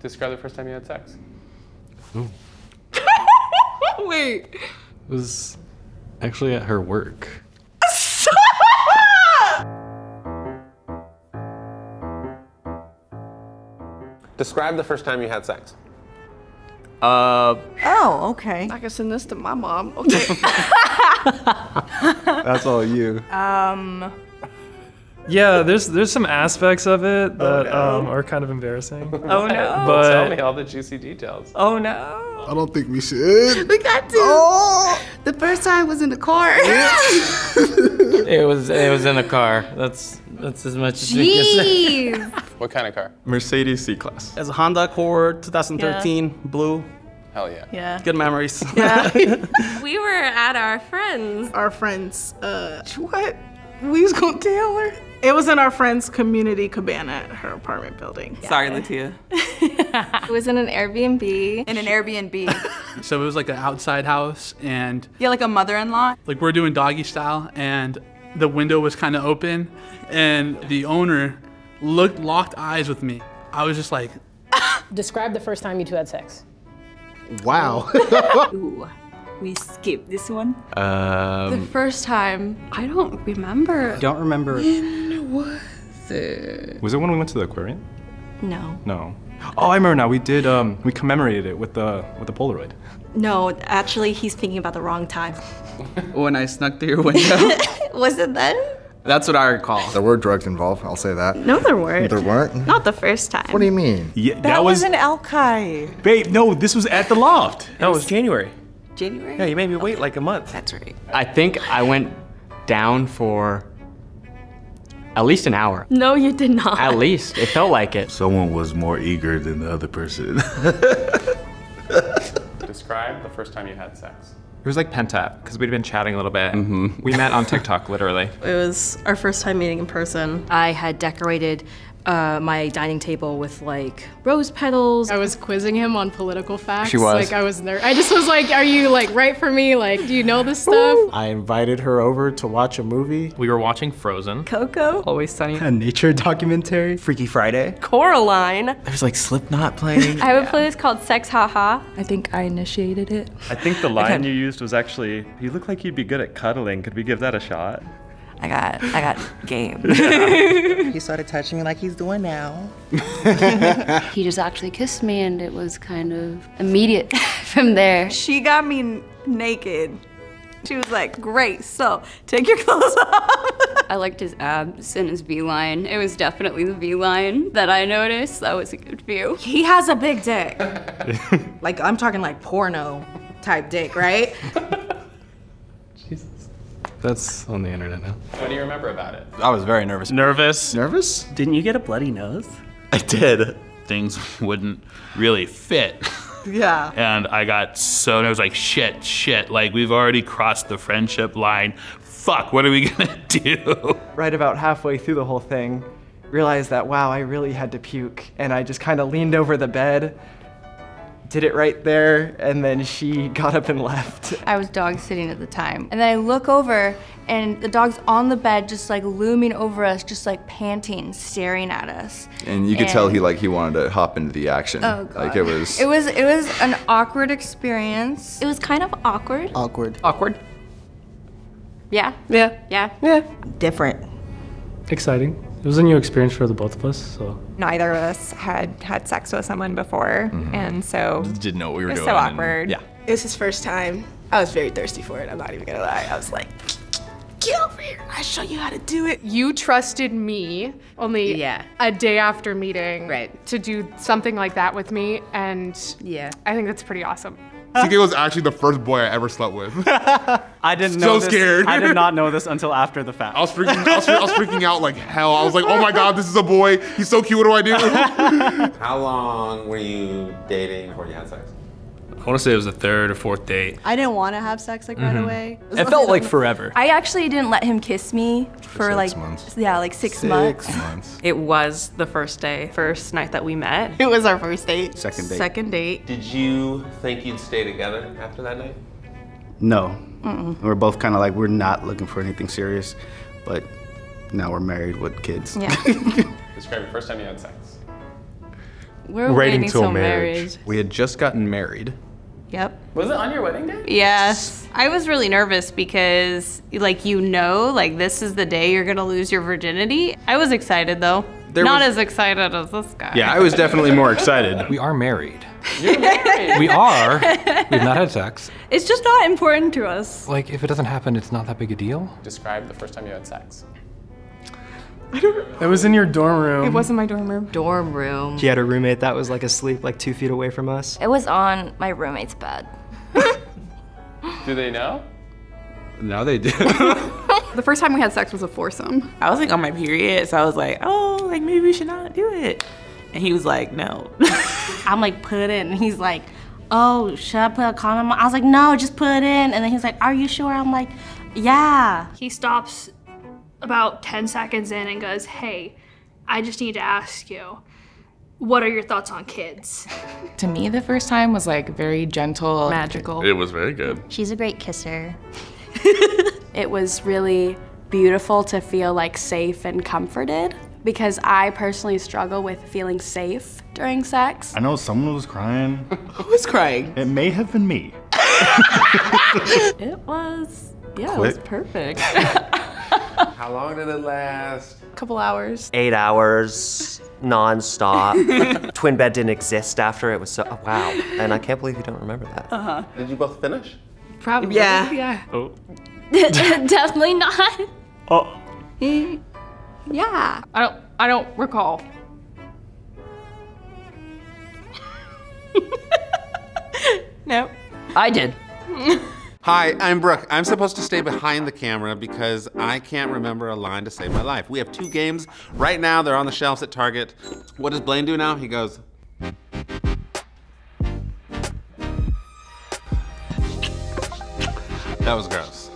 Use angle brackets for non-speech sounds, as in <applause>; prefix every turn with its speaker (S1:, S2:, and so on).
S1: Describe the first time you had sex. <laughs>
S2: Wait.
S3: It was actually at her work. <laughs>
S1: Describe the first time you had sex.
S4: Uh,
S5: Oh, okay.
S2: I can send this to my mom. Okay. <laughs>
S6: That's all you.
S5: Um,
S3: Yeah, there's there's some aspects of it that um, are kind of embarrassing. <laughs>
S5: oh no.
S3: But
S1: Tell me all the juicy details.
S5: Oh no.
S6: I don't think we should.
S2: we got to.
S5: Oh.
S2: The first time was in the car. <laughs>
S4: it was it was in a car. That's that's as much as we can say.
S7: Jeez. <laughs>
S1: What kind of car?
S6: Mercedes C-Class.
S8: It's a Honda Accord 2013, blue.
S1: Hell yeah.
S5: Yeah.
S8: Good memories. Yeah.
S7: we were at our friends.
S2: our friends. Uh, what? We was gonna tell her. It was in our friend's community cabana at her apartment building.
S5: Sorry, Latia. <laughs>
S7: It was in an Airbnb.
S5: In an Airbnb. <laughs>
S9: So it was like an outside house, and
S5: yeah, like a mother-in-law.
S9: like we're doing doggy style, and the window was kind of open, and the owner looked locked eyes with me. I was just like, <laughs>
S10: Describe the first time you two had sex.
S6: Wow.
S5: Ooh, we skipped this one.
S7: The
S4: Um,
S7: first time, I don't remember.
S8: Don't remember.
S11: Was it Was it when we went to the aquarium?
S7: No.
S11: No. Oh, I remember now. We did. Um, we commemorated it with the with the Polaroid.
S7: No, actually, he's thinking about the wrong time. <laughs>
S8: when I snuck through your window. <laughs>
S7: Was it then?
S8: That's what I recall.
S6: there were drugs involved. I'll say that.
S7: No, there weren't.
S6: There weren't.
S7: Not the first time.
S6: What do you mean?
S11: Yeah, that,
S5: That,
S11: was,
S5: was, in Alki.
S11: babe. No, this was at the loft.
S4: no, it was January.
S5: January?
S4: Yeah, you made me wait like a month.
S5: That's right.
S4: I think I went down for at least an hour.
S7: No, you did not.
S4: At least it felt like it.
S12: Someone was more eager than the other person. <laughs>
S1: Describe the first time you had sex.
S13: It was like Pentap because we'd been chatting a little bit. Mm-hmm. We met on TikTok, literally. <laughs>
S7: It was our first time meeting in person. I had decorated uh, my dining table with like rose petals.
S10: I was quizzing him on political facts.
S4: She was.
S10: Like I was there. I just was like, "Are you like right for me? Like, do you know this stuff?"
S6: I invited her over to watch a movie,
S13: We were watching Frozen.
S5: Coco?
S4: Always sunny.
S6: a nature documentary.
S8: Freaky Friday.
S7: Coraline.
S4: There's like Slipknot playing. <laughs>
S7: I have a playlist called Sex Haha.
S5: I think I initiated it.
S12: I think the line you used was actually, "You look like you'd be good at cuddling. Could we give that a shot?"
S5: I got, I got game. <laughs>
S8: He started touching me like he's doing now. <laughs>
S7: He just actually kissed me, and it was kind of immediate <laughs> from there.
S5: she got me naked. She was like, great, so take your clothes off.
S7: I liked his abs and his V line. It was definitely the V line that I noticed. That was a good view.
S2: He has a big dick. like I'm talking like porno type dick, right?
S3: That's on the internet now.
S1: What do you remember about it?
S6: I was very nervous.
S12: Nervous.
S6: Nervous?
S8: Didn't you get a bloody nose?
S12: I did. Things wouldn't really fit.
S2: Yeah.
S12: And I got so, and I was like, shit, shit. Like, we've already crossed the friendship line. Fuck, what are we <laughs> gonna do?
S14: right about halfway through the whole thing, realized that wow, I really had to puke, and I just kind of leaned over the bed, did it right there, and then she got up and left.
S7: I was dog sitting at the time. And then I look over and the dog's on the bed just like looming over us, just like panting, staring at us.
S6: And you could tell he like he wanted to hop into the action.
S7: Oh god.
S6: Like it was.
S7: It was it was an awkward experience. It was kind of awkward.
S8: Awkward.
S4: Awkward.
S7: Yeah.
S10: Yeah.
S7: Yeah.
S2: Yeah. Different.
S3: Exciting. It was a new experience for the both of us. So
S15: Neither of us had had sex with someone before, mm-hmm. and so
S6: Didn't know what we were
S15: it
S6: were
S15: was
S6: doing.
S15: so
S6: and-
S15: awkward.
S6: yeah.
S2: It was his first time. I was very thirsty for it. I'm not even gonna lie. I was like, get over here. I show you how to do it.
S10: You trusted me only
S5: Yeah.
S10: a day after meeting
S5: Right.
S10: to do something like that with me, and
S5: Yeah.
S10: I think that's pretty awesome.
S16: CK was actually the first boy I ever slept with. <laughs>
S8: I didn't
S16: So
S8: know this.
S16: scared.
S8: I did not know this <laughs> until after the fact.
S16: I was freaking, I was, I was freaking out like hell. I was like, oh my god, this is a boy. He's so cute. What do I do? <laughs>
S1: How long were you dating before you had sex?
S12: I wanna say it was the third or fourth date.
S7: I didn't want to have sex like right away.
S6: It felt like forever.
S7: I actually didn't let him kiss me for,
S6: six
S7: like
S6: months.
S7: yeah, like six, months.
S6: Six months. <laughs>
S5: It was the first day, first night that we met.
S2: It was our first date.
S6: Second date.
S2: Second date.
S1: Did you think you'd stay together after that night?
S8: No. Mm. We're both kind of like, we're not looking for anything serious, but now we're married with kids.
S7: Yeah. <laughs>
S1: Describe the first time you had sex.
S5: We're
S13: waiting
S5: waiting
S13: till
S5: till
S13: marriage.
S5: marriage.
S13: We had just gotten married.
S5: Yep.
S1: Was it on your wedding day?
S5: Yes. I was really nervous because, like, you know, like, this is the day you're gonna lose your virginity. I was excited though.
S13: There
S5: Not
S13: was-
S5: as excited as this guy.
S13: Yeah, I was definitely more excited.
S11: We are married.
S5: You're married.
S11: We are. <laughs> We've not had sex.
S5: It's just not important to us.
S11: Like, if it doesn't happen, it's not that big a deal.
S1: Describe the first time you had sex.
S17: It was in your dorm room.
S18: It wasn't my dorm room.
S7: Dorm room.
S19: He had a roommate that was like asleep like two feet away from us.
S7: It was on my roommate's bed. <laughs>
S1: Do they know?
S13: Now they do. <laughs>
S18: The first time we had sex was a foursome.
S20: I was like on my period, so I was like, oh, like maybe we should not do it. And he was like, no. <laughs>
S21: I'm like, put it in. And he's like, oh, should I put a condom on? I was like, no, just put it in. And then he's like, are you sure? I'm like, yeah.
S9: He stops about 10 seconds in and goes, Hey, I just need to ask you, what are your thoughts on kids?
S18: To me, the first time was like very gentle, magical.
S22: It was very good.
S7: She's a great kisser. <laughs>
S10: It was really beautiful to feel like safe and comforted because I personally struggle with feeling safe during sex.
S6: I know someone was crying. <laughs>
S20: Who was crying?
S6: It may have been me. <laughs>
S10: It was, yeah, it was perfect.
S1: How long did it last?
S18: A couple hours.
S23: Eight hours, non-stop. <laughs> Twin bed didn't exist after. It was so, oh, wow. And I can't believe you don't remember that.
S5: Uh-huh.
S1: Did you both finish?
S10: Probably.
S20: Yeah.
S10: Yeah.
S1: Oh. <laughs>
S7: Definitely not.
S1: Oh.
S10: Yeah. I don't I don't recall. <laughs>
S5: no.
S7: I did.
S1: Hi, I'm Brooke. I'm supposed to stay behind the camera because I can't remember a line to save my life. We have two games right now. They're on the shelves at Target. What does Blaine do now? He goes. That was gross.